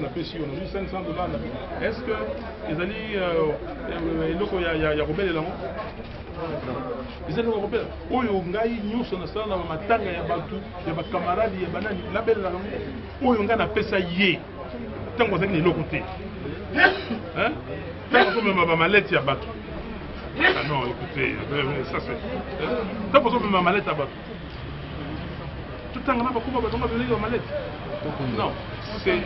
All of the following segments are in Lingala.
napesi yo nazwi 500 dollar est ce que ezali eloko ya kobelela yango eza eloko ya kobelela oyo ngai nyonso nasala na bamatanga ya bato ya bakamarade ya banani nabelela yango oyo ngai napesa ye ntango azalaki na eloko te ntango ozomema bamalete ya bato ah non écoutez ça c'est ntango ozomema malete ya bato totangana bakoma bazonga bilenge bamalete non c'est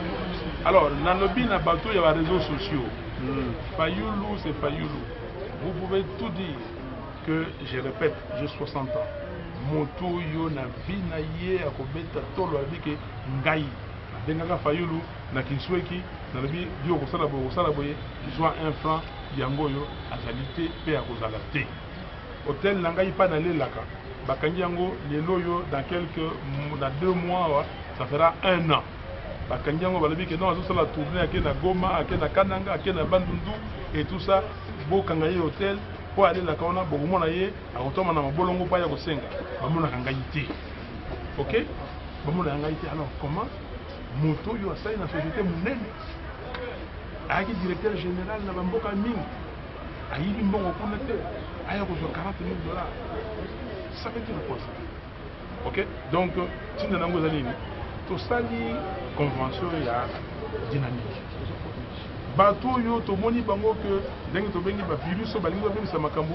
alors nalobi na bato ya bareseaux sociaux hmm. fayulu c'est fayulu vous pouvez tout dire que je répète j'ai 60 ans moto oyo na vie na ye akobeta tolo abi ke ngai abengaka fayulu na kinsueki nalobi yo okosala boye okosala boye zwa un franc yango oyo azali te mpe akozala te hotel na ngai mpa nalelaka bakangi yango lelo oyo dans quelque na deux mois awa ça fera un an bakangi yango balobi ke non azosala tourne ake na goma ake na kananga ake na bandundu et tout ça bokanga ye hotel mpo alelaka wana bokomona ye akotoma na mabolongo mpo aya kosenga bamonaka ngai te ok bamonaka ngai te alors comment Moto oyo asali na societe monene, ayaki directeur general na bamboka mingi, ayibi mbongo kuna te, aya kozwa 40 mille dollars. Ça veut dire quoi ça? Ok, donc ntina nango eza nini? Tosali convention ya dynamique bato oyo tomoni bango ke ndenge tobengi bavirus oyo balingi babebisa makambo